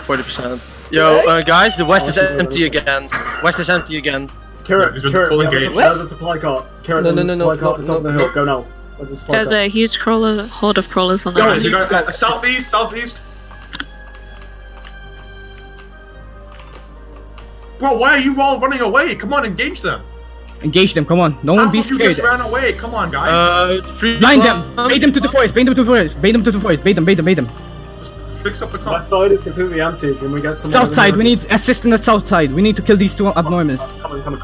Forty percent. Yo, uh, guys, the west is empty again. West is empty again. Kira, He's in Kira, full we have a engage. sup- there's a supply cart. Kira, No, there's no, a no, supply no, cart at the top of the no, hill. no. Go now. Where's the supply There's cart? a huge crawler, horde of crawlers on the Yo, right. you got uh, southeast, southeast. Bro, why are you all running away? Come on, engage them. Engage them. Come on. No one Half be of you scared. just ran away. Come on, guys. Uh, free Blind them. Bait them to the forest. Bait them to the forest. Bait them to the forest. Bait them. Bait them. Bait them. Fix up the clump. West side is completely empty. Can we get some? South side. We need assistance at south side. We need to kill these two abnormals. Coming, coming.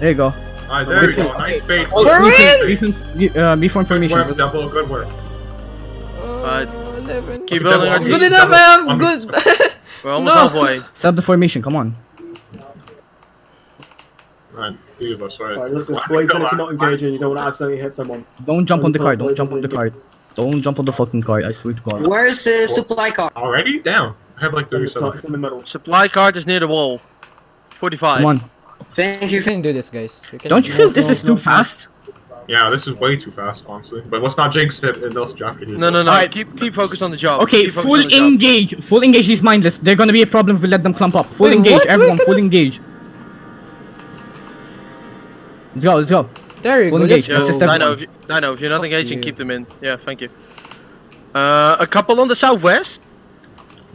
There you go. Alright, there you go. Nice bait. For real? Reform, uh, reform Good formations. work, Devil. Good work. Alright. Oh, eleven. Keep Okay, building our team. Good enough, I have I'm- good. We're almost No. halfway. Set up the formation. Come on. Alright, three of us, right. Alright, listen, Whack, blades if you're not engaging. You don't want to accidentally hit someone. Don't jump on the Don't card. Don't jump on the talk. card. Don't jump on the fucking card. I swear to God. Where's the supply car? Already? Damn. I have like It's in, 30 the top, it's in the middle. Supply cart is near the wall. Forty-five. Come on. Thank you. You can do this, guys. You Don't you do feel this. this is too fast? Yeah, this is way too fast, honestly. But let's not jinx it. It does jack it. No, no, no. Alright. Keep keep focused on the job. Okay, full on the job. engage. Full engage these mindless. They're gonna be a problem if we let them clump up. Full Wait, engage. what? Everyone, Wait, full engage. Let's go. Let's go. There you Full go. engage. Let's Assist Dino, if you, Dino, if you're not Fuck engaging, you. keep them in. Yeah, thank you. Uh, a couple on the southwest.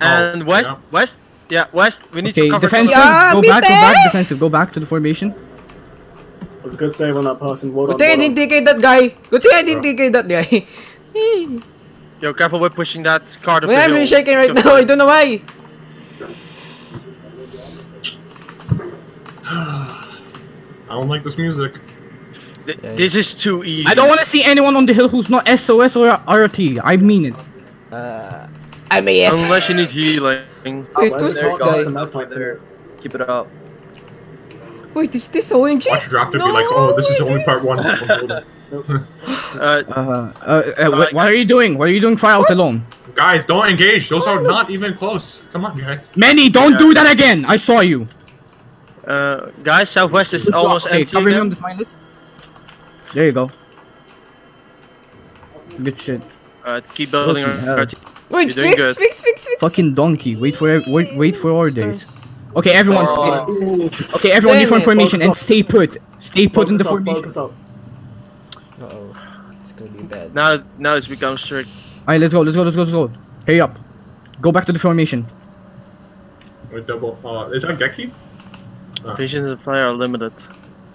And west, yeah. west. Yeah, west. We need Okay, to cover. defensive. Yeah, go me back. Go back. Defensive. Go back to the formation. It was a good save on that person. Well Good thing I didn't done. take that guy. Good thing I didn't take that guy. Yo, careful with pushing that card up Why the am I shaking right now? I don't know why. I don't like this music. it. Th- This is too easy. I don't want to see anyone on the hill who's not SOS or RT. I mean it. Uh, I may yes. Unless you need healing. Wait, Where's who's this guy guy? from that point there? Keep it up. Wait, is this OMG? Watch draft and be like, oh, this is only part one. Uh, Uh, uh, uh, what, what are you doing? What are you doing far out alone? Guys, don't engage. Those are not even close. Come on, guys. Manny, don't Yeah. do that again. I saw you. Uh, guys, southwest is almost okay, empty cover me on again. the fine. There you go. Good shit. Uh, keep building. Fucking hell. RT. Wait, You're fix, good. fix, fix, fix. Fucking donkey. Wait for wait wait for our days. Okay, everyone. Stay, okay, everyone. Different formation and stay put. Stay put in the up, formation. focus up. Uh oh, it's gonna be bad. Now, now it's become strict. Alright, let's go. Let's go. Let's go. Let's go. Hurry up. Go back to the formation. Wait, double. Uh, is that Geki? Patience and fire are limited.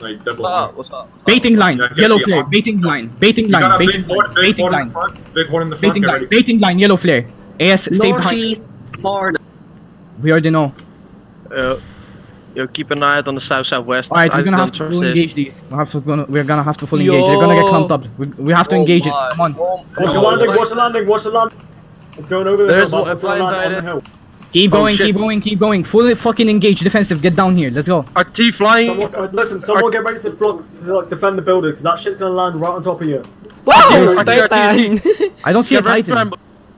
Like double. What's up? What's up? What's up? Baiting line. Yeah, Yellow flare. arm. Baiting line. Baiting You line. Baiting line. Baiting line. Big one in the front. Baiting line. Baiting line. Yellow flare. AS, stay behind. Northeast, forward. We already know. Uh, yo, keep an eye out on the south southwest. Alright, we're gonna don't have to trust full it. engage these. We have to gonna, we're gonna have to full engage. They're gonna get Yo. clumped up. We, we have to Oh engage it. Come on. Oh, Watch the landing, like- watch the landing, watch the landing. It's going over there? There's hill. one- flying going on the titan. hill. Keep Oh, going, shit. keep going, keep going. Full fucking engage defensive. Get down here. Let's go. RT flying. Someone, uh, listen, someone get ready to block, like, defend the builder, because that shit's gonna land right on top of you. Wow, Artillery, artillery, Titan. I don't see a Yeah, right, titan.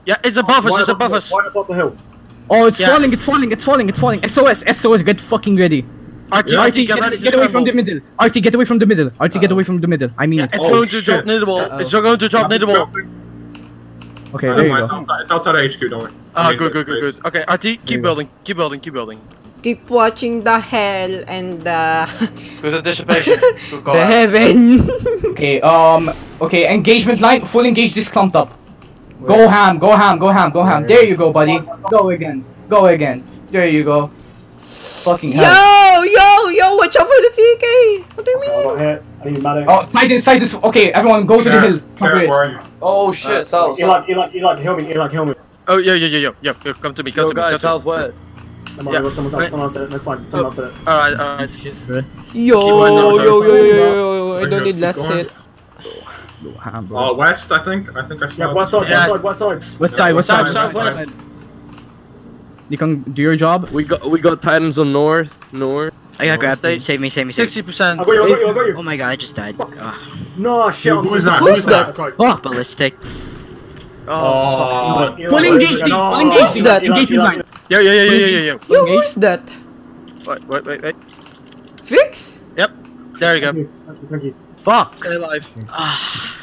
Yeah, it's above us. Right It's above above us. Right above the hill. Oh, it's Yeah. falling, it's falling, it's falling, it's falling. SOS, SOS, get fucking ready. RT, RT, RT, get, get ready get away from the middle. RT, get away from the middle. RT, get away from the middle. I mean Yeah, it. it's Oh, going to drop near the wall. Uh-oh. It's going to drop near the wall. Okay, Never there you mind, It's go. outside, it's outside of HQ, don't worry. Ah, I good, good, good, good. Okay, RT, you keep building, keep building, keep building. Keep watching the hell and the, Good anticipation. Good call the out. heaven. Okay, um, okay, engagement line, full engage this clumped up. Go ham, go ham, go ham, go ham. There you go, buddy. Go again, go again. There you go. Fucking hell. yo, yo, yo, watch out for the TK. What do you mean? got hit. I need medic. Oh, Titan side is okay. Everyone, go to the hill. Cover where are you? Oh shit, south. south. Eli, Eli, Eli, heal me, Eli, heal me. Oh, yeah, yeah, yeah, yeah, yeah. yeah, Come to me, come Yo, to me. guys, Come to me. southwest. Come on, Yeah. yeah. someone else, someone else in it. That's fine. Someone else in it. Alright, alright. Yo, yo, yo, yo, yo, yo, I don't need last keep going. hit. Go ham, bro. Uh, west, I think. I think I saw. Yeah, west side, Yeah. west side, west side. West side, west side. west west. side. You can do your job. We got we got Titans on north, north. I got grabbed. Save me, save me, save me. 60%. I got you, I got you, I got you. Oh my god, I just died. No, shit. Who- I'm who so is that? Who is that? I. Fuck. ballistic. Oh, Oh, Full Eli, engage, Eli, full no. engage, that? engage Eli, line. Eli. yeah, yeah, yeah, yeah, yeah, yeah. Yo, who is that? Wait, wait, wait, wait. Fix? Yep. There you go. Thank you, thank you. Fuck. Stay alive. Ah,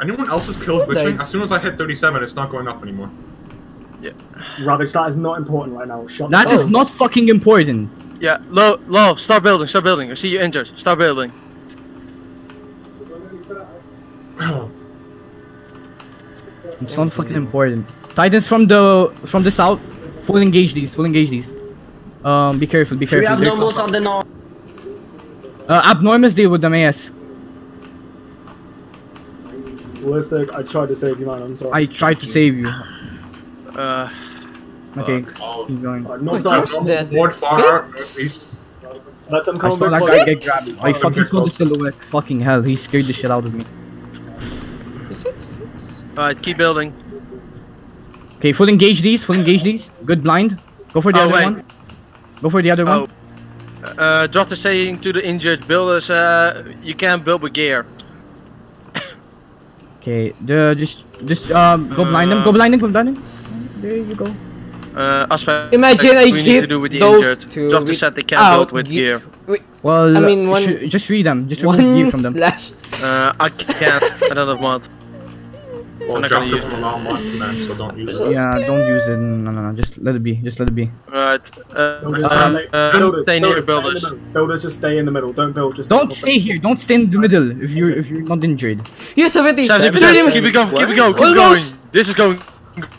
anyone else's kills glitching? As soon as I hit 37, it's not going up anymore. Ravage, that is not important right now. Shut That up. is not fucking important. Yeah, low, low. Start building, start building. I see you injured. Start building. It's not fucking important. Titans from the from the south. Full engage these. Full engage these. Um, be careful. Be three careful. They're abnormals on the north. Uh, abnormals deal with them. Yes. Ballistic, I tried to save you, man. I'm sorry. I tried to save you. Uh, Okay, Oh, keep going. Alright, north Wait, side. who's that? Board far, Fix? east. Let them I saw that guy get grabbed. I fucking saw the silhouette. Fucking hell, he scared the shit out of me. Is it fix? alright, keep building. Okay, full engage these. Full engage these. Good blind. Go for the Oh, other wait. one. Go for the other Oh. one. Uh, Drot is saying to the injured builders, uh, you can't build with gear. Okay, the just just um go blind them. Go blind them. Go blind them. There you go. Uh, aspect. Imagine I we need to hit do with the those injured. two Drot with said they can't out with gear. gear. Well, I mean, uh, one- sh- just read them. Just remove gear from them. slash. Uh, I can't. I don't have mod. Well, I'm not drop use doesn't mod command, so don't use it. Yeah, don't use it. No, no, no. Just let it be. Just let it be. Alright. Uh, Builders, um, stay- uh, builders, stay near builders, builders. stay in the middle. Builders, just stay in the middle. Don't build. Just Don't stay here. Don't stay in the middle if you're if you're not injured. You 70. 70%. Keep it going, keep it going, keep it going. This is going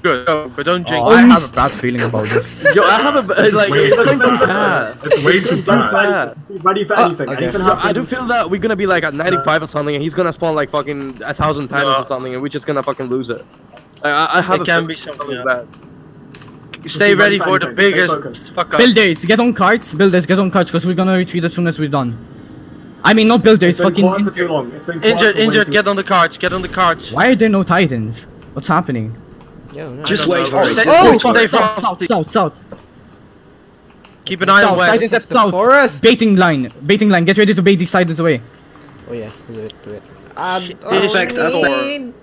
good. Go, but don't jinx. Oh, I have a bad feeling about this. Yo, I have a b- This is like way it's too too fast. fast. It's way too Don't fast. fight. Be ready for Uh, anything. okay. Anything I do feel that we're gonna be like at 95 or something, and he's gonna spawn like fucking a thousand times No. or something, and we're just gonna fucking lose it. I, I- I have It can be something something bad. bad. Stay ready ready for for the biggest fuck up. Builders, get on carts. Builders, get on carts, because we're gonna retreat as soon as we're done. I mean, not builders, It's been fucking. quiet for too long. It's been Injured, for injured, get on the carts, get on the carts. Why are there no titans? What's happening? Yo, no. Just wait for it. Stay- Oh, stay south, south, south, south. Keep an eye on west. titans at south. forest. Baiting line, baiting line. Get ready to bait these titans away. Oh yeah, do it, do it. Um, oh,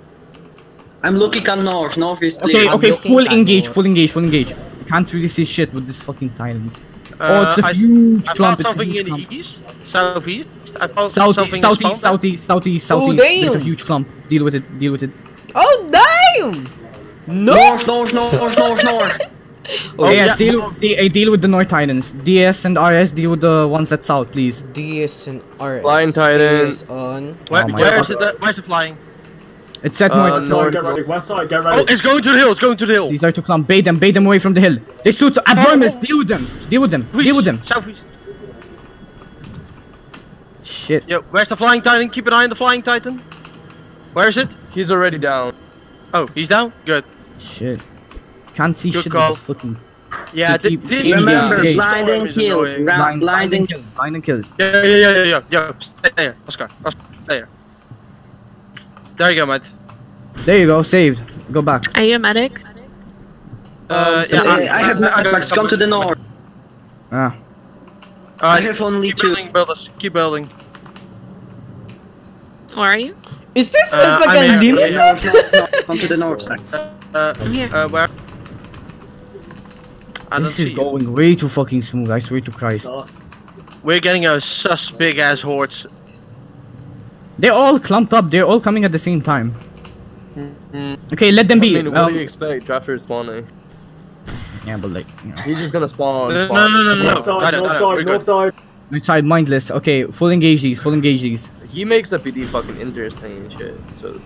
I'm looking at north. North is Okay, clear. I'm okay, full engage, more. full engage, full engage. Can't really see shit with this fucking titans. oh, Uh, it's a I, s- huge I clump. found something huge in clump. east, southeast. I found South, something in southeast, spawn. southeast, southeast, Oh, southeast. There's a huge clump. Deal with it, deal with it. Oh damn! No. North, north, north, north, north. Oh, yes, yeah. deal, de- uh, deal with the North Titans. DS and RS deal with the ones at South, please. DS and RS. Flying Titans. On. Where, Oh my where God. is it? The, where's it flying? It's at Uh, North. West North, get ready. West side, get Oh, it's going to the hill. It's going to the hill. These are to clump. Bait them, bait them away from the hill. They stood abnormous. Deal with them. Deal with them. Deal with them. Southeast. Shit. Yo, where's the flying titan? Keep an eye on the flying titan. Where is it? He's already down. Oh, he's down. Good. Shit. Can't see Good shit call. this fucking Yeah, To thi- this Remember, Yeah, blind and is kill. annoying. Ra- blind, blind and kill. Blind and kill. Yeah, yeah, yeah, yeah, yeah, yeah. Stay there, Oscar. Oscar, stay there. There you go, mate. There you go. Saved. Go back. Are you a medic? Uh, So, yeah, uh, I have got networks. Come to the north. Ah. I have only keep two. building, builders. Keep building. Where are you? Is this Uh. Come to the north side. Uh, I'm here. uh, where? I This is see you. going way too fucking smooth. I swear to Christ. Sus. We're getting a sus big ass hordes. They're all clumped up. They're all coming at the same time. Mm. Okay, let them I be. mean, what Um, do you expect? Drafter is spawning. yeah, but like, you know. He's just gonna spawn. No, no, spawn. no, no, no. North side, I don't- north side, we're north good. side. Inside mindless. Okay, full engage these. Full engage these. He makes the PD fucking interesting and shit. So,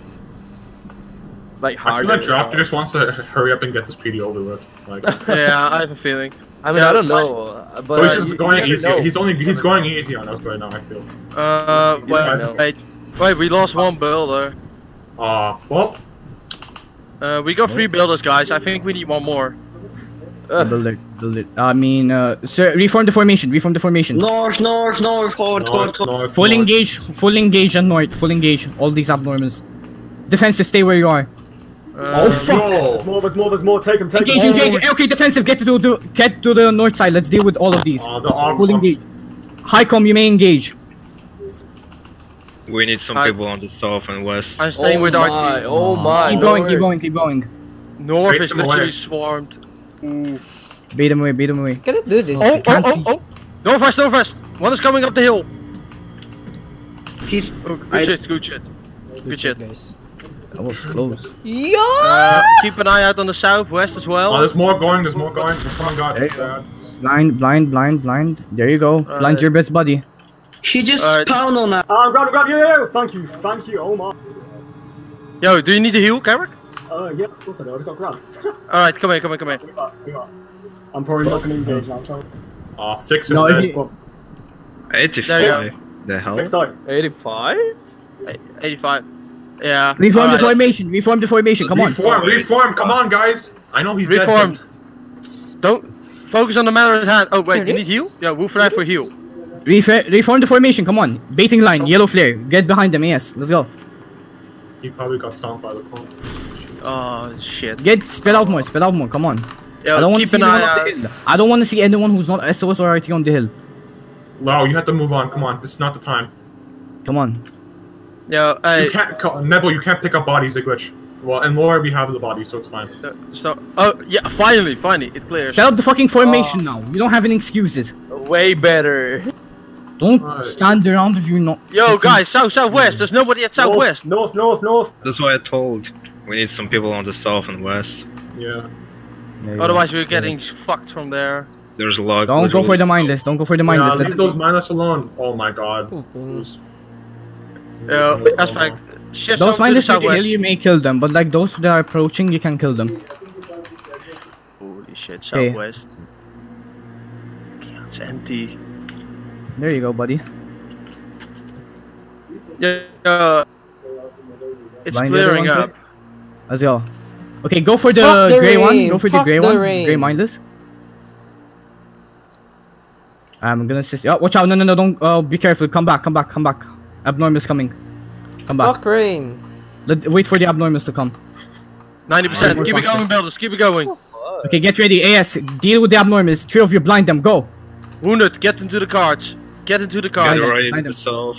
like I feel like or Drafter something. just wants to hurry up and get this PD over with. Like, Yeah, I have a feeling. I mean, Yeah, I don't know, uh, but so he's uh, just you- you going never easy. know. He's only he's going easy on us right now. I feel. Uh, Yeah, wait, wait, wait, we lost one builder. Uh, well, Uh, we got three builders, guys. I think we need one more. Ugh. Build it. Build it. I mean, uh, sir, reform the formation. Reform the formation. North, north, north, horde, horde, north, horde. north, Full north. engage. Full engage and north. Full engage. All these abnormals. Defensive, stay where you are. Uh, Oh fuck! More, there's more, there's more. Take them, take Engage, them. engage. Okay, defensive. Get to the get to the north side. Let's deal with all of these. Oh, the arm Full clumps. engage. High com, you may engage. We need some I- people on the south and west. I'm staying oh with my, RT. Oh my. Keep going. lord. Keep going. Keep going. North Bait is literally away. swarmed. Ooh. Beat them away. Beat them away. Can I do this? Oh, oh, can't oh, see. oh! Northwest, northwest! One is coming up the hill. He's Oh, good I- shit, good shit. Good shit. guys. That was close. Yo! Uh, keep an eye out on the southwest as well. Oh, well. there's more going. There's more going. Come on, God. There you go. Uh, Blind, blind, blind, blind. There you go. Blind's Alright. your best buddy. he just Alright. spawned on that. Ah, I'm glad, I'm glad. Yeah, yeah, thank you, thank you. Oh my. Yo, do you need a heal, Carrick? Uh, yeah, of course I do. I just got grabbed. Alright, come here, come here, come here. Give up, give up. I'm probably not going to engage now. So, uh, fix is No, dead. if you- well, 85. The hell? next time. 85? Eh, 85. Yeah. Reform the alright. formation. Reform the formation. Come on. reform, reform. Come on, guys. I know he's Reform. dead. Don't focus on the matter at hand. Oh, wait, There you it need heal? Yeah, move right for heal. Refa- reform the formation. Come on. Baiting line. Oh. Yellow flare. Get behind them. Yes. Let's go. but He probably got stomped by the clone. Oh, shit. Get spread out more. Spread out more. Come on. I don't want to keep see an anyone eye on the hill. I don't want to see anyone who's not SOS or RT on the hill. Wow, you have to move on. Come on, this is not the time. Come on. Yo, hey. You can't, co- Neville. You can't pick up bodies, a glitch. Well, and Laura, we have the body, so it's fine. So, so, oh, yeah, finally, finally, it clears. Shut up the fucking formation now. You don't have any excuses. Way better. Don't Alright. stand around if you're not. Yo, guys, south, southwest. There's nobody at southwest. North, north, north. That's why I told. We need some people on the south and west. Yeah. There. Otherwise, we're getting fucked from there. There's a lot. Don't go for the mindless. Don't go for the mindless. Yeah, leave those mindless alone. Oh my god. Mm-hmm. Who's- Yo, that's fact. Shift Those over to the mindless with hill, you may kill them, but like those that are approaching, you can kill them. Holy shit, Okay. southwest. Yeah, it's empty. There you go, buddy. Yeah, uh, it's Blind clearing one, up. Let's go. Okay, go for the, the gray one. Go for the gray the one. rain. Gray mindless. I'm gonna assist. Oh, watch out! No, no, no! Don't. Uh, be careful. Come back. Come back. Come back. Abnormus coming. Come back. Fuck rain. Let, wait for the abnormus to come. 90%. Keep it going, builders. Keep it going. Okay, get ready. AS, deal with the abnormus. Three of you blind them. Go. Wounded, get into the cards. Get into the Get cards. Guys, ready behind to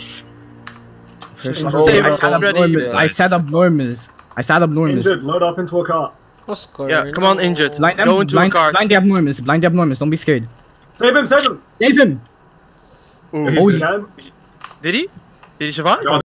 First Save I said already. abnormus. I said abnormus. I said abnormus. Injured, load up into a car. What's going Yeah, come on, injured. Blind them. Go into blind, a card. blind the abnormus. Blind the abnormus. Don't be scared. Save him, save him! Save him. Ooh. He's Oh, dead. Did he? Did he survive? God